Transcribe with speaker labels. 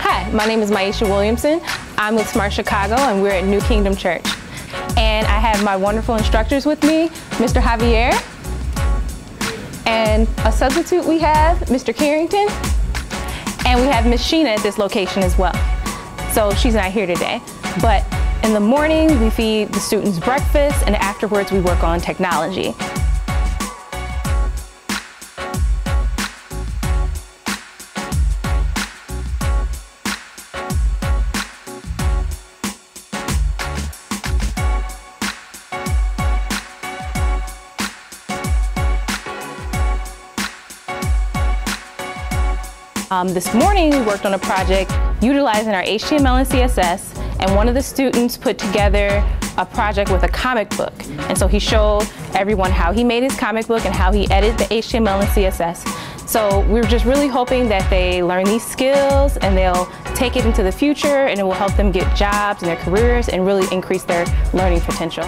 Speaker 1: Hi, my name is Maisha Williamson. I'm with Smart Chicago and we're at New Kingdom Church. And I have my wonderful instructors with me, Mr. Javier, and a substitute we have, Mr. Carrington, and we have Miss Sheena at this location as well. So she's not here today, but in the morning we feed the students breakfast and afterwards we work on technology. Um, this morning we worked on a project utilizing our HTML and CSS and one of the students put together a project with a comic book. And so he showed everyone how he made his comic book and how he edited the HTML and CSS. So we are just really hoping that they learn these skills and they'll take it into the future and it will help them get jobs in their careers and really increase their learning potential.